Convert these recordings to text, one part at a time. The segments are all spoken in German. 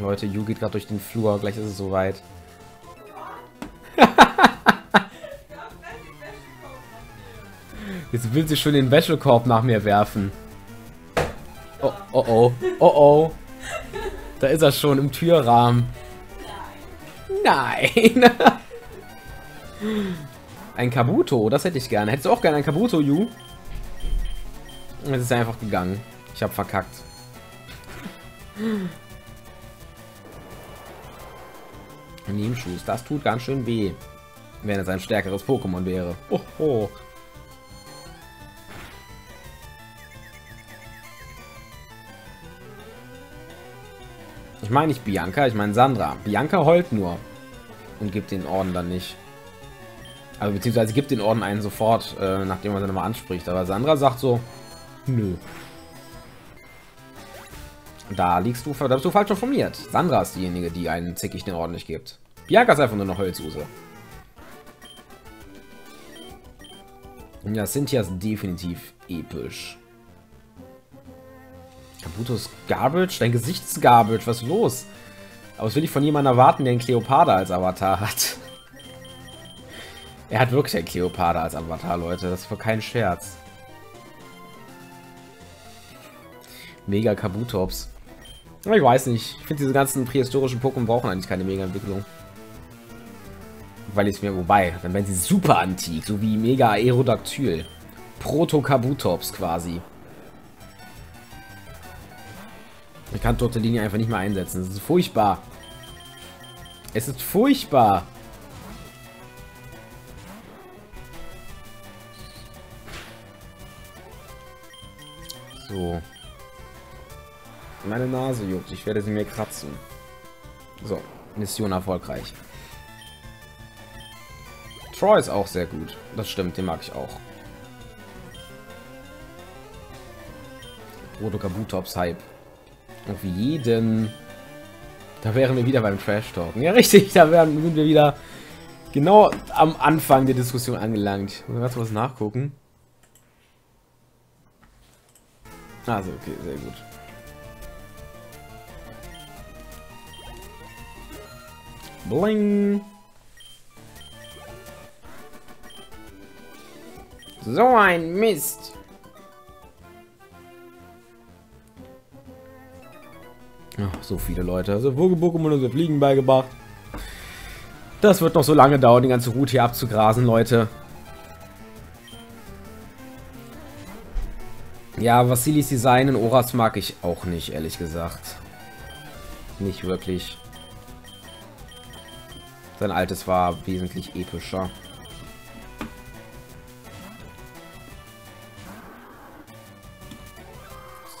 Leute, Yu geht gerade durch den Flur, gleich ist es soweit. Jetzt will sie schon den Wäschekorb nach mir werfen. Oh, oh, oh. Oh, oh. Da ist er schon im Türrahmen. Nein. Ein Kabuto, das hätte ich gerne. Hättest du auch gerne ein Kabuto, Yu? Es ist einfach gegangen. Ich habe verkackt. Nebenschuss, das tut ganz schön weh. Wenn es ein stärkeres Pokémon wäre. Oh, oh. Ich meine nicht Bianca, ich meine Sandra. Bianca heult nur. Und gibt den Orden dann nicht. Also beziehungsweise gibt den Orden einen sofort, äh, nachdem man sie nochmal anspricht. Aber Sandra sagt so, nö. Da liegst du, da bist du falsch informiert. Sandra ist diejenige, die einen zickig den Orden nicht gibt. Bianca ist einfach nur eine Holzuse. Ja, Cynthia ist definitiv episch. Kabuto ist Garbage? Dein Gesicht ist Garbage. Was ist los? Aber was will ich von jemandem erwarten, der einen Cleopatra als Avatar hat? Er hat wirklich einen Cleopatra als Avatar, Leute. Das ist für keinen Scherz. Mega Kabutops. Ich weiß nicht. Ich finde, diese ganzen prähistorischen Pokémon brauchen eigentlich keine Mega-Entwicklung. Weil ich mir, wobei, dann werden sie super antik, so wie Mega Aerodactyl. Proto-Kabutops quasi. Ich kann Tortellini einfach nicht mehr einsetzen. Das ist furchtbar. Es ist furchtbar. So. Meine Nase juckt. Ich werde sie mir kratzen. So. Mission erfolgreich. Troy ist auch sehr gut. Das stimmt, den mag ich auch. Proto Kabutops Hype. Auf jeden. Da wären wir wieder beim Trash Talken. Ja, richtig, da wären, sind wir wieder genau am Anfang der Diskussion angelangt. Muss ganz was nachgucken. Also, okay, sehr gut. Bling. So ein Mist. Ach, so viele Leute. Also Pokémon und so Fliegen beigebracht. Das wird noch so lange dauern, die ganze Route hier abzugrasen, Leute. Ja, Vasilis Design in Oras mag ich auch nicht, ehrlich gesagt. Nicht wirklich. Sein altes war wesentlich epischer.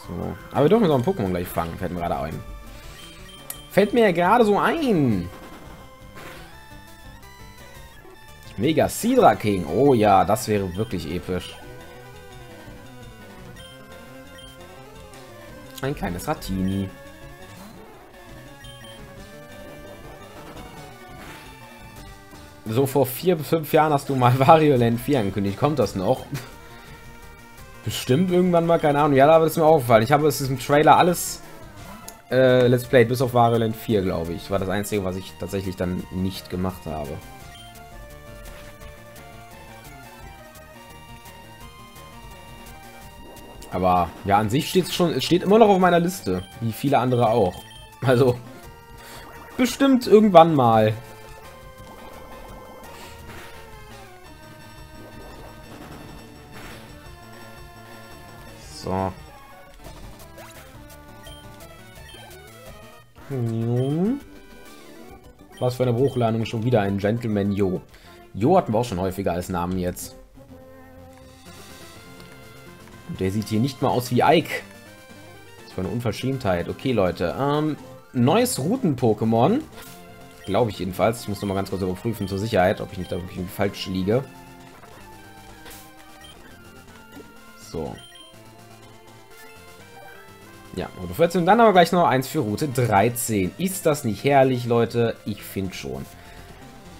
So. Aber wir dürfen noch ein Pokémon gleich fangen, fällt mir gerade ein. Fällt mir ja gerade so ein. Mega Sidra King. Oh ja, das wäre wirklich episch. Ein kleines Ratini. So vor vier bis fünf Jahren hast du mal Wario Land 4 angekündigt. Kommt das noch? Bestimmt irgendwann mal, keine Ahnung. Ja, da wird es mir aufgefallen. Ich habe es im Trailer alles äh, Let's Played, bis auf Wario Land 4, glaube ich. War das einzige, was ich tatsächlich dann nicht gemacht habe. Aber ja, an sich steht es schon, es steht immer noch auf meiner Liste, wie viele andere auch. Also bestimmt irgendwann mal. So. Was für eine Bruchlandung schon wieder ein Gentleman Jo. Jo hatten wir auch schon häufiger als Namen jetzt. Und der sieht hier nicht mal aus wie Ike. Das war eine Unverschämtheit. Okay, Leute. Ähm, neues Routen-Pokémon. Glaube ich jedenfalls. Ich muss noch mal ganz kurz überprüfen zur Sicherheit, ob ich nicht da wirklich falsch liege. So. Ja, Route 14. Dann aber gleich noch eins für Route 13. Ist das nicht herrlich, Leute? Ich finde schon.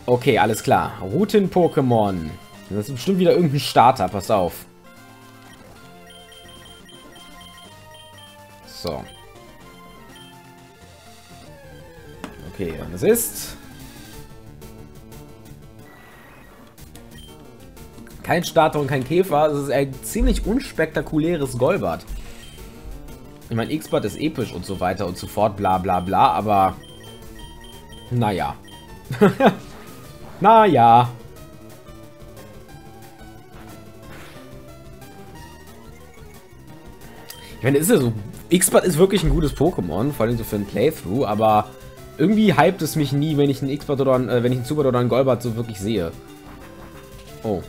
Okay, alles klar. Routen-Pokémon. Das ist bestimmt wieder irgendein Starter. Pass auf. So. Okay, und es ist... Kein Starter und kein Käfer. Es ist ein ziemlich unspektakuläres Golbert. Ich meine, X-Bot ist episch und so weiter und so fort, bla bla bla, aber... Naja. naja. Ich meine, ist ja so... X-Bot ist wirklich ein gutes Pokémon, vor allem so für ein Playthrough, aber irgendwie hypt es mich nie, wenn ich einen X-Bot oder ein, äh, wenn ich einen Super oder einen Golbat so wirklich sehe. Oh.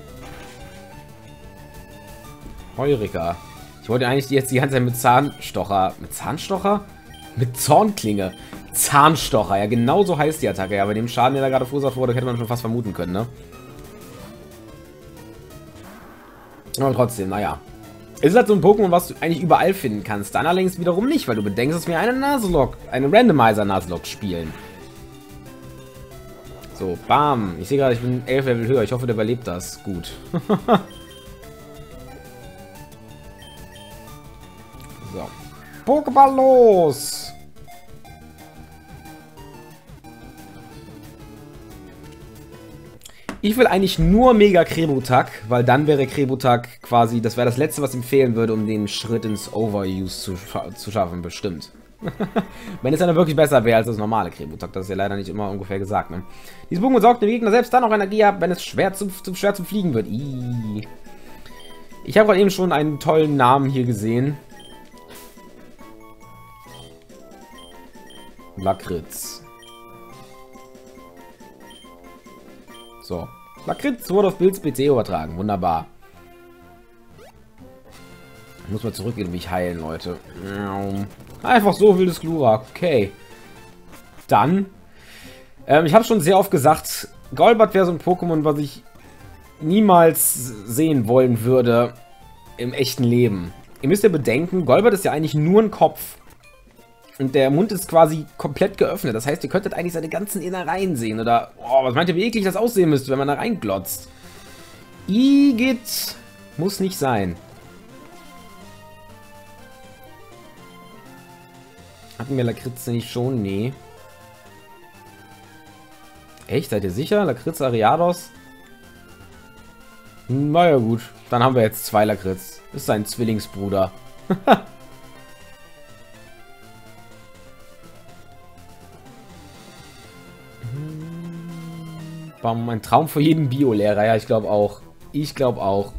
Heurika. Ich wollte eigentlich jetzt die ganze Zeit mit Zahnstocher... Mit Zahnstocher? Mit Zornklinge. Zahnstocher. Ja, genau so heißt die Attacke. Ja, bei dem Schaden, der da gerade verursacht wurde, hätte man schon fast vermuten können, ne? Aber trotzdem, naja. Ist halt so ein Pokémon, was du eigentlich überall finden kannst. Dann allerdings wiederum nicht, weil du bedenkst, dass wir eine Nuzlocke, eine Randomizer Nuzlocke spielen. So, bam. Ich sehe gerade, ich bin 11 Level höher. Ich hoffe, der überlebt das. Gut. so. Pokéball los! Ich will eigentlich nur Mega Krebutak, weil dann wäre Krebutak quasi, das wäre das letzte, was ihm fehlen würde, um den Schritt ins Overuse zu, zu schaffen, bestimmt. Wenn es dann wirklich besser wäre als das normale Krebutak, das ist ja leider nicht immer ungefähr gesagt, ne? Dieses Pokémon sorgt dem Gegner selbst dann noch Energie ab, wenn es schwer zu, zu schwer zum Fliegen wird. Ii. Ich habe gerade eben schon einen tollen Namen hier gesehen. Lakritz. So. Lakritz wurde auf Bills PC übertragen. Wunderbar. Ich muss mal zurückgehen und mich heilen, Leute. Einfach so wildes Glurak. Okay. Dann. Ähm, ich habe schon sehr oft gesagt, Golbat wäre so ein Pokémon, was ich niemals sehen wollen würde im echten Leben. Ihr müsst ja bedenken, Golbat ist ja eigentlich nur ein Kopf. Und der Mund ist quasi komplett geöffnet. Das heißt, ihr könntet eigentlich seine ganzen Innereien sehen. Oder, oh, was meint ihr, wie eklig das aussehen müsste, wenn man da reinglotzt? Igitt. Muss nicht sein. Hatten wir Lakritze nicht schon? Nee. Echt? Seid ihr sicher? Lakritz Ariados? Naja gut, dann haben wir jetzt zwei Lakritz. Ist sein Zwillingsbruder. Bam, ein Traum für jeden Biolehrer. Ja, ich glaube auch. Ich glaube auch.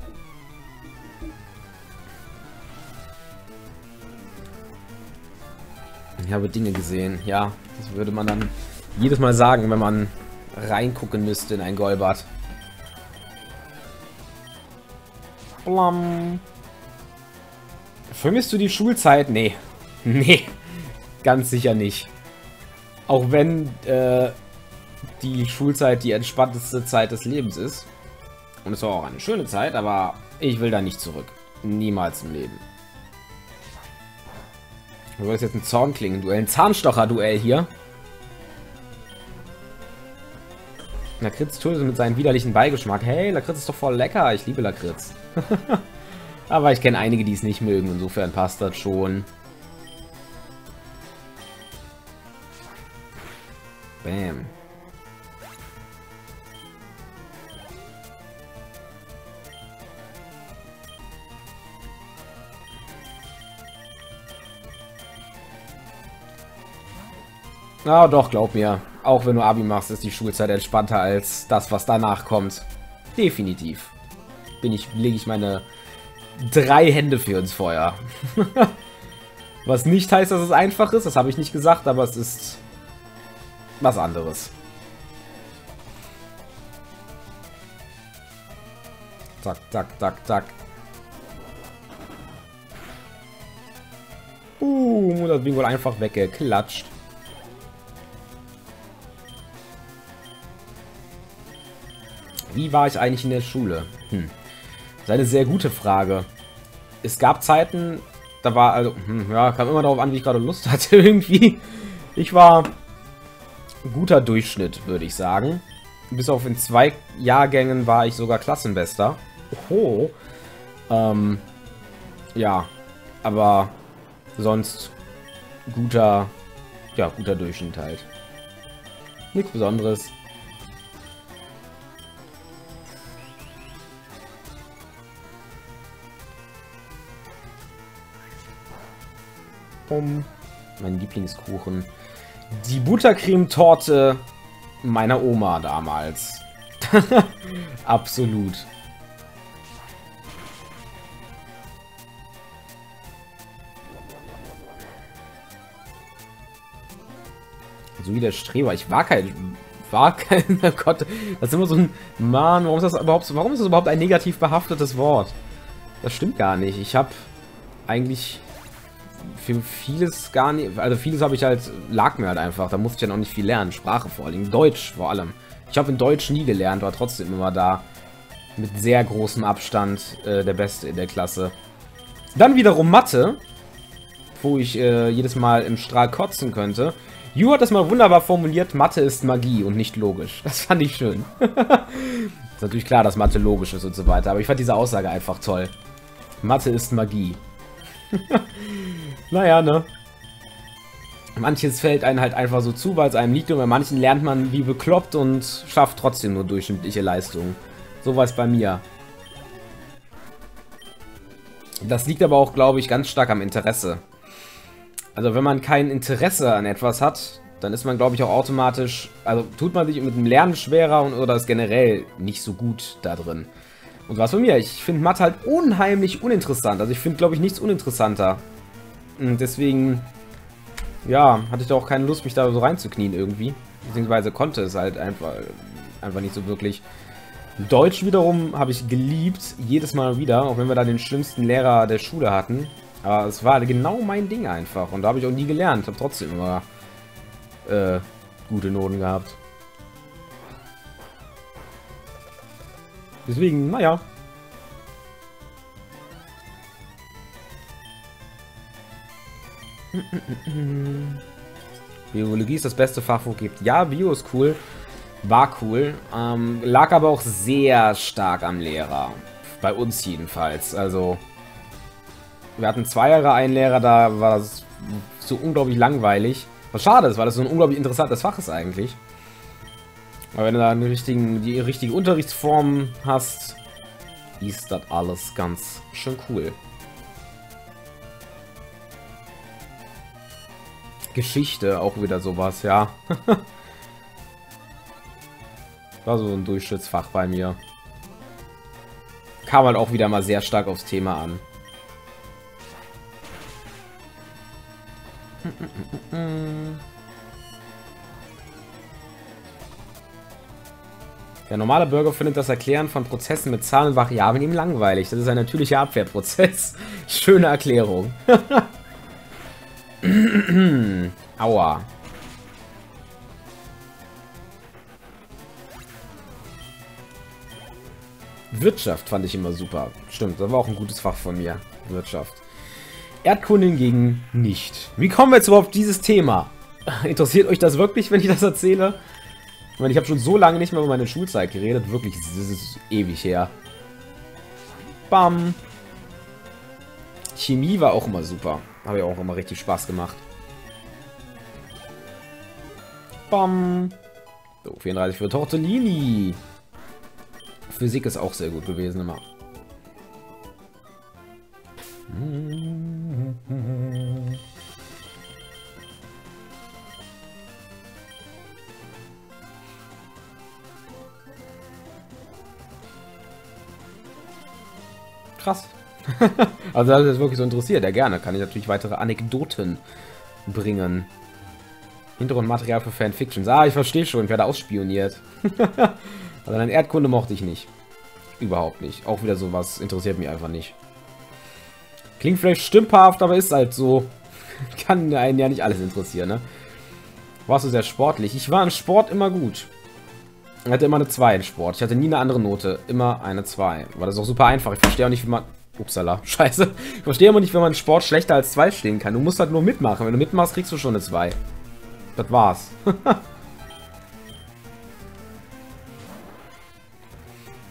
Ich habe Dinge gesehen. Ja, das würde man dann jedes Mal sagen, wenn man reingucken müsste in ein Golbart. Blam. Vermisst du die Schulzeit? Nee. Nee. Ganz sicher nicht. Auch wenn äh, die Schulzeit die entspannteste Zeit des Lebens ist. Und es war auch eine schöne Zeit, aber ich will da nicht zurück. Niemals im Leben. Du wolltest jetzt ein Zornklingen-Duell, ein Zahnstocher-Duell hier. Lakritz tut mit seinem widerlichen Beigeschmack. Hey, Lakritz ist doch voll lecker. Ich liebe Lakritz. aber ich kenne einige, die es nicht mögen. Insofern passt das schon. Bam. Na doch, glaub mir. Auch wenn du Abi machst, ist die Schulzeit entspannter als das, was danach kommt. Definitiv. Bin ich, lege ich meine drei Hände für ins Feuer. was nicht heißt, dass es einfach ist, das habe ich nicht gesagt, aber es ist was anderes. Zack, zack, zack, zack. Uh, das Ding wohl einfach weggeklatscht. Wie war ich eigentlich in der Schule? Hm. Das ist eine sehr gute Frage. Es gab Zeiten, da war also, hm, ja, kam immer darauf an, wie ich gerade Lust hatte irgendwie. Ich war guter Durchschnitt, würde ich sagen. Bis auf in zwei Jahrgängen war ich sogar Klassenbester. Oho. Ähm, ja, aber sonst guter, ja, guter Durchschnitt halt. Nichts Besonderes. Um mein Lieblingskuchen. Die Buttercremetorte meiner Oma damals. Absolut. So wie der Streber. Ich war kein... War kein... Oh Gott, das ist immer so ein... Mann, warum ist das überhaupt... Warum ist das überhaupt ein negativ behaftetes Wort? Das stimmt gar nicht. Ich habe eigentlich für vieles gar nicht... Also vieles habe ich halt... Lag mir halt einfach. Da musste ich ja noch nicht viel lernen. Sprache vor allem. Deutsch vor allem. Ich habe in Deutsch nie gelernt, war trotzdem immer da. Mit sehr großem Abstand äh, der Beste in der Klasse. Dann wiederum Mathe, wo ich äh, jedes Mal im Strahl kotzen könnte. Ju hat das mal wunderbar formuliert, Mathe ist Magie und nicht logisch. Das fand ich schön. ist natürlich klar, dass Mathe logisch ist und so weiter, aber ich fand diese Aussage einfach toll. Mathe ist Magie. naja, ne? Manches fällt einem halt einfach so zu, weil es einem liegt und bei manchen lernt man wie bekloppt und schafft trotzdem nur durchschnittliche Leistungen. So war es bei mir. Das liegt aber auch, glaube ich, ganz stark am Interesse. Also wenn man kein Interesse an etwas hat, dann ist man, glaube ich, auch automatisch, also tut man sich mit dem Lernen schwerer und, oder ist generell nicht so gut da drin. Und was von mir, ich finde Mathe halt unheimlich uninteressant. Also ich finde, glaube ich, nichts uninteressanter. Und deswegen, ja, hatte ich da auch keine Lust, mich da so reinzuknien irgendwie. Beziehungsweise konnte es halt einfach, einfach nicht so wirklich. Deutsch wiederum habe ich geliebt, jedes Mal wieder, auch wenn wir da den schlimmsten Lehrer der Schule hatten. Aber es war genau mein Ding einfach. Und da habe ich auch nie gelernt. Habe trotzdem immer äh, gute Noten gehabt. Deswegen, naja. Biologie ist das beste Fach, wo es gibt. Ja, Bio ist cool. War cool. Ähm, lag aber auch sehr stark am Lehrer. Bei uns jedenfalls. Also, wir hatten zwei Jahre einen Lehrer, da war das so unglaublich langweilig. Was schade ist, weil das so ein unglaublich interessantes Fach ist eigentlich. Aber wenn du da eine richtigen, die richtige Unterrichtsform hast, ist das alles ganz schön cool. Geschichte, auch wieder sowas, ja. War so ein Durchschnittsfach bei mir. Kam halt auch wieder mal sehr stark aufs Thema an. Der normale Bürger findet das Erklären von Prozessen mit Zahlen und Variablen ihm langweilig. Das ist ein natürlicher Abwehrprozess. Schöne Erklärung. Aua. Wirtschaft fand ich immer super. Stimmt, das war auch ein gutes Fach von mir. Wirtschaft. Erdkunde hingegen nicht. Wie kommen wir jetzt überhaupt auf dieses Thema? Interessiert euch das wirklich, wenn ich das erzähle? Ich meine, ich habe schon so lange nicht mehr über meine Schulzeit geredet. Wirklich, das ist ewig her. Bam. Chemie war auch immer super. Habe ja auch immer richtig Spaß gemacht. Bam. So, 34 für Tortellini. Physik ist auch sehr gut gewesen immer. Krass. also das ist wirklich so interessiert, ja gerne. Kann ich natürlich weitere Anekdoten bringen. Hintergrundmaterial für Fanfictions. Ah, ich verstehe schon, ich werde ausspioniert. also deine Erdkunde mochte ich nicht. Überhaupt nicht. Auch wieder sowas interessiert mich einfach nicht. Klingt vielleicht stümperhaft, aber ist halt so. Kann einen ja nicht alles interessieren, ne? Warst du sehr sportlich? Ich war im Sport immer gut. Ich hatte immer eine 2 in Sport. Ich hatte nie eine andere Note. Immer eine 2. War das auch super einfach. Ich verstehe auch nicht, wie man... Upsala, scheiße. Ich verstehe immer nicht, wenn man Sport schlechter als 2 stehen kann. Du musst halt nur mitmachen. Wenn du mitmachst, kriegst du schon eine 2. Das war's.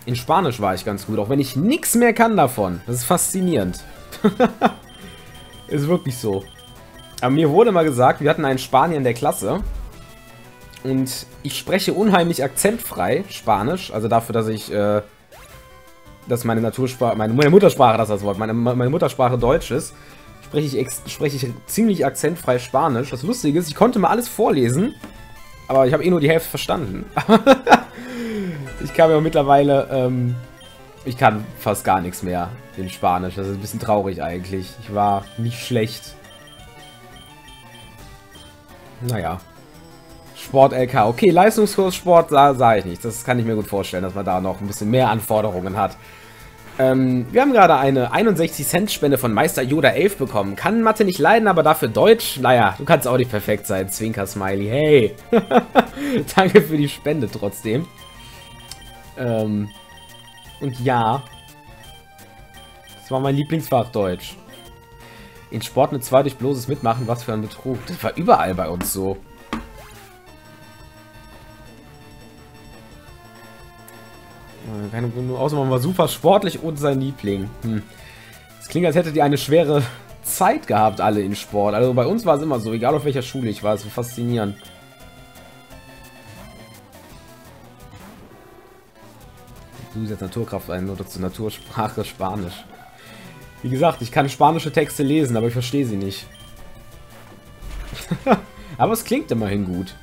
In Spanisch war ich ganz gut, auch wenn ich nichts mehr kann davon. Das ist faszinierend. ist wirklich so. Aber mir wurde mal gesagt, wir hatten einen Spanier in der Klasse. Und ich spreche unheimlich akzentfrei Spanisch, also dafür, dass ich, äh, dass meine Natursprache, meine, meine Muttersprache, das ist das Wort, meine, meine Muttersprache Deutsch ist, spreche ich, spreche ich ziemlich akzentfrei Spanisch. Das Lustige ist, ich konnte mal alles vorlesen, aber ich habe eh nur die Hälfte verstanden. ich kann ja mittlerweile, ähm, ich kann fast gar nichts mehr in Spanisch. Das ist ein bisschen traurig eigentlich. Ich war nicht schlecht. Naja. Sport LK. Okay, Leistungskurs Sport sah, sah ich nicht. Das kann ich mir gut vorstellen, dass man da noch ein bisschen mehr Anforderungen hat. Ähm, wir haben gerade eine 61 Cent Spende von Meister Yoda 11 bekommen. Kann Mathe nicht leiden, aber dafür Deutsch? Naja, du kannst auch nicht perfekt sein. Zwinker Smiley. Hey. Danke für die Spende trotzdem. Ähm, und ja, das war mein Lieblingsfach Deutsch. In Sport eine 2 durch bloßes Mitmachen, was für ein Betrug. Das war überall bei uns so. Keine, außer man war super sportlich und sein Liebling. Hm. Das klingt, als hättet ihr eine schwere Zeit gehabt, alle in Sport. Also bei uns war es immer so, egal auf welcher Schule ich war. Es war faszinierend. Du setzt Naturkraft ein oder zur Natursprache Spanisch. Wie gesagt, ich kann spanische Texte lesen, aber ich verstehe sie nicht. aber es klingt immerhin gut.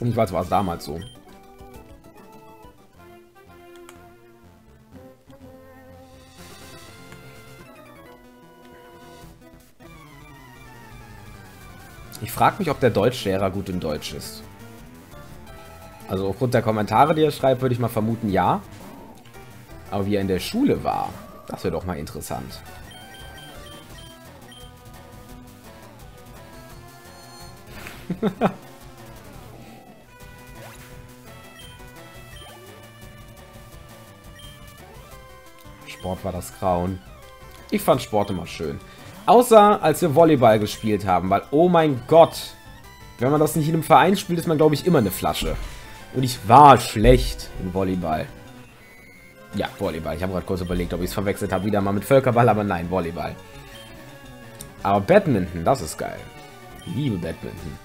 Und ich weiß, war es damals so. Ich frage mich, ob der Deutschlehrer gut in Deutsch ist. Also aufgrund der Kommentare, die er schreibt, würde ich mal vermuten, ja. Aber wie er in der Schule war, das wäre doch mal interessant. Sport war das Grauen. Ich fand Sport immer schön. Außer als wir Volleyball gespielt haben, weil, oh mein Gott, wenn man das nicht in einem Verein spielt, ist man, glaube ich, immer eine Flasche. Und ich war schlecht im Volleyball. Ja, Volleyball. Ich habe gerade kurz überlegt, ob ich es verwechselt habe, wieder mal mit Völkerball, aber nein, Volleyball. Aber Badminton, das ist geil. Ich liebe Badminton.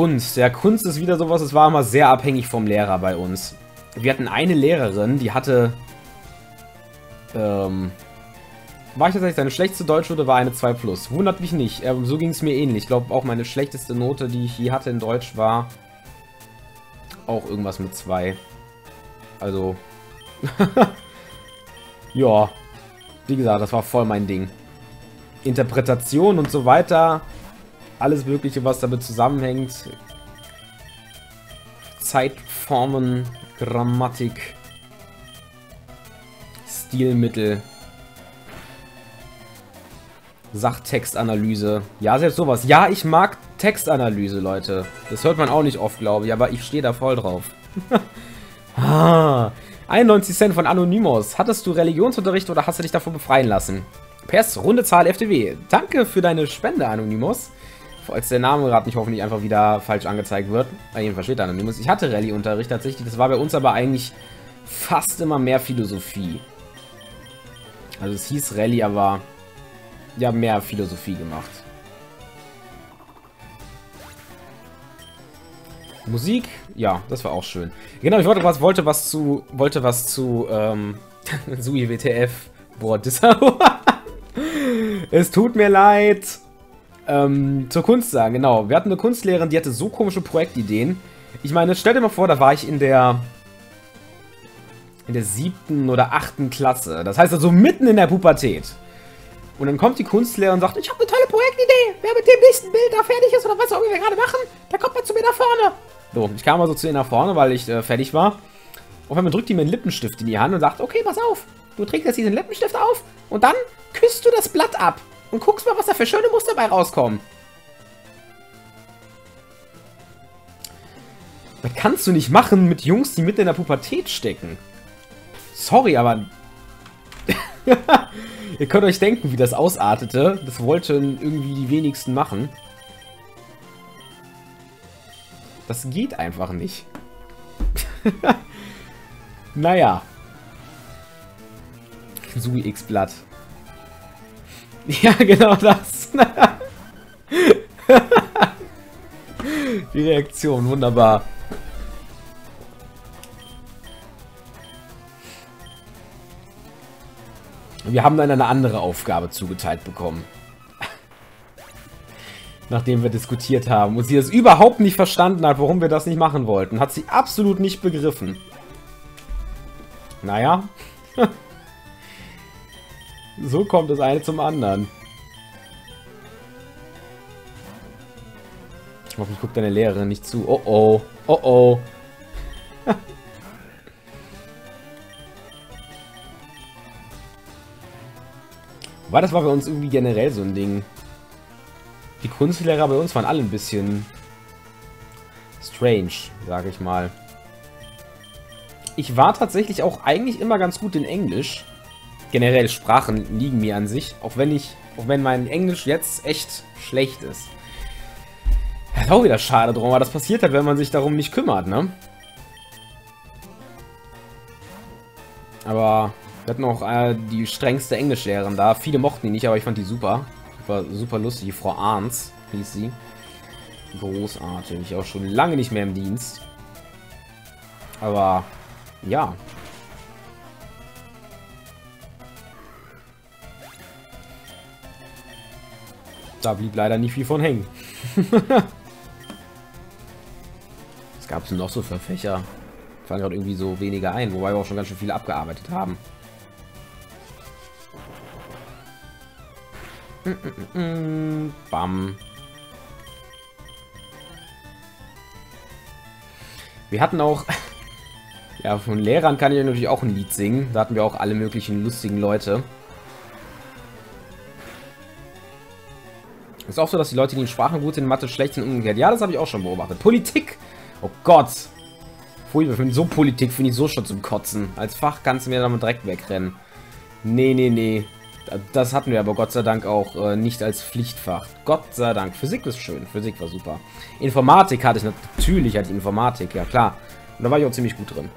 Kunst. Ja, Kunst ist wieder sowas, es war immer sehr abhängig vom Lehrer bei uns. Wir hatten eine Lehrerin, die hatte... Ähm, war ich tatsächlich, seine schlechteste Deutschnote war eine 2 Plus. Wundert mich nicht. Ähm, so ging es mir ähnlich. Ich glaube auch meine schlechteste Note, die ich je hatte in Deutsch, war auch irgendwas mit 2. Also... ja. Wie gesagt, das war voll mein Ding. Interpretation und so weiter alles Mögliche, was damit zusammenhängt. Zeitformen, Grammatik, Stilmittel, Sachtextanalyse. Ja, selbst sowas. Ja, ich mag Textanalyse, Leute. Das hört man auch nicht oft, glaube ich, aber ich stehe da voll drauf. ah, 91 Cent von Anonymous. Hattest du Religionsunterricht oder hast du dich davon befreien lassen? PS, runde Zahl FTW. Danke für deine Spende, Anonymous als der Name gerade nicht hoffentlich einfach wieder falsch angezeigt wird. Bei jedenfalls steht da Anonymous. Ich hatte Rallye-Unterricht tatsächlich. Das war bei uns aber eigentlich fast immer mehr Philosophie. Also es hieß Rallye, aber ja, mehr Philosophie gemacht. Musik, ja, das war auch schön. Genau, ich wollte was, wollte was zu, wollte was zu, ähm, Sui WTF. Boah, das Es tut mir leid. Ähm, zur Kunst sagen, genau. Wir hatten eine Kunstlehrerin, die hatte so komische Projektideen. Ich meine, stell dir mal vor, da war ich in der in der siebten oder achten Klasse. Das heißt also mitten in der Pubertät. Und dann kommt die Kunstlehrerin und sagt, ich habe eine tolle Projektidee. Wer mit dem nächsten Bild da fertig ist oder was auch immer wir gerade machen, der kommt mal zu mir nach vorne. So, ich kam also zu ihr nach vorne, weil ich äh, fertig war. Auf einmal drückt die mir einen Lippenstift in die Hand und sagt, okay, pass auf. Du trägst jetzt diesen Lippenstift auf und dann küsst du das Blatt ab und guckst mal, was da für schöne Muster dabei rauskommen. Das kannst du nicht machen mit Jungs, die mitten in der Pubertät stecken. Sorry, aber... Ihr könnt euch denken, wie das ausartete. Das wollten irgendwie die wenigsten machen. Das geht einfach nicht. naja. Sui X-Blatt. Ja, genau das. Die Reaktion, wunderbar. Wir haben dann eine andere Aufgabe zugeteilt bekommen. Nachdem wir diskutiert haben und sie das überhaupt nicht verstanden hat, warum wir das nicht machen wollten. Hat sie absolut nicht begriffen. Naja. so kommt das eine zum anderen. Ich hoffe, ich gucke deine Lehrerin nicht zu. Oh oh. Oh oh. War das war bei uns irgendwie generell so ein Ding. Die Kunstlehrer bei uns waren alle ein bisschen strange, sage ich mal. Ich war tatsächlich auch eigentlich immer ganz gut in Englisch. Generell Sprachen liegen mir an sich, auch wenn ich, auch wenn mein Englisch jetzt echt schlecht ist. Das ist auch wieder schade drum, aber das passiert halt, wenn man sich darum nicht kümmert, ne? Aber wir hatten auch äh, die strengste Englischlehrerin da. Viele mochten die nicht, aber ich fand die super. War super lustig. Die Frau Arns hieß sie. Großartig. Auch schon lange nicht mehr im Dienst. Aber, ja. Da blieb leider nicht viel von hängen. Was gab es noch so für Fächer? Fallen gerade irgendwie so weniger ein, wobei wir auch schon ganz schön viele abgearbeitet haben. Bam. Wir hatten auch... Ja, von Lehrern kann ich natürlich auch ein Lied singen. Da hatten wir auch alle möglichen lustigen Leute. Ist auch so, dass die Leute, die in Sprachen gut sind, in Mathe schlecht sind, umgekehrt. Ja, das habe ich auch schon beobachtet. Politik! Oh Gott! Furchtbar, so Politik finde ich so schon zum Kotzen. Als Fach kannst du mir damit direkt wegrennen. Nee, nee, nee. Das hatten wir aber Gott sei Dank auch äh, nicht als Pflichtfach. Gott sei Dank. Physik ist schön. Physik war super. Informatik hatte ich natürlich, hatte ich Informatik, ja klar. Und da war ich auch ziemlich gut drin.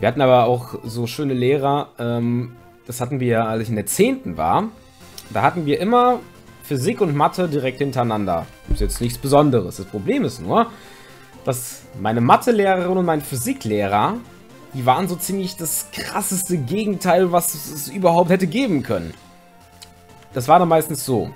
Wir hatten aber auch so schöne Lehrer. Ähm, das hatten wir, als ich in der 10. war. Da hatten wir immer Physik und Mathe direkt hintereinander. Ist jetzt nichts Besonderes. Das Problem ist nur, dass meine Mathelehrerin und mein Physiklehrer, die waren so ziemlich das krasseste Gegenteil, was es überhaupt hätte geben können. Das war dann meistens so.